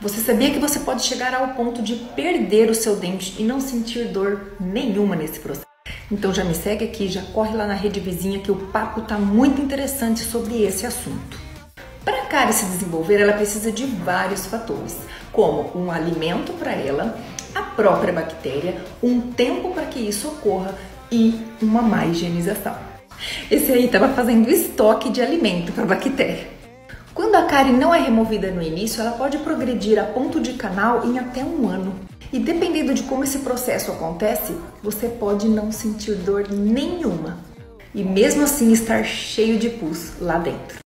Você sabia que você pode chegar ao ponto de perder o seu dente e não sentir dor nenhuma nesse processo? Então já me segue aqui, já corre lá na rede vizinha que o papo tá muito interessante sobre esse assunto. Para a cárie se desenvolver, ela precisa de vários fatores, como um alimento para ela, a própria bactéria, um tempo para que isso ocorra e uma má higienização. Esse aí estava fazendo estoque de alimento para bactéria. Quando a cárie não é removida no início, ela pode progredir a ponto de canal em até um ano. E dependendo de como esse processo acontece, você pode não sentir dor nenhuma e mesmo assim estar cheio de pus lá dentro.